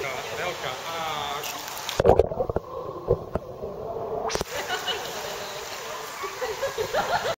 Belka, Belka, a...